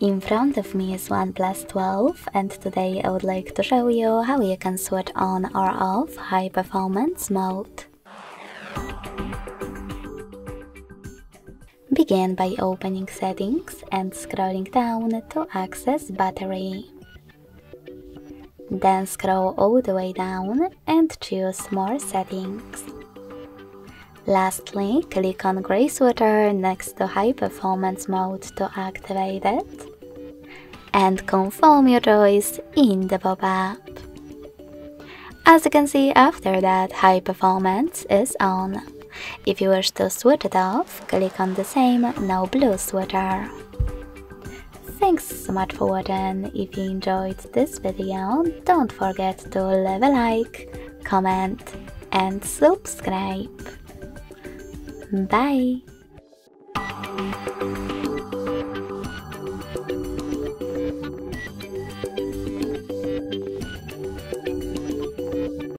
In front of me is OnePlus 12 and today I would like to show you how you can switch on or off high performance mode. Begin by opening settings and scrolling down to access battery. Then scroll all the way down and choose more settings. Lastly, click on Gray Sweater next to High Performance mode to activate it and confirm your choice in the pop-up. As you can see after that, High Performance is on. If you wish to switch it off, click on the same No Blue Sweater. Thanks so much for watching, if you enjoyed this video, don't forget to leave a like, comment and subscribe. Bye!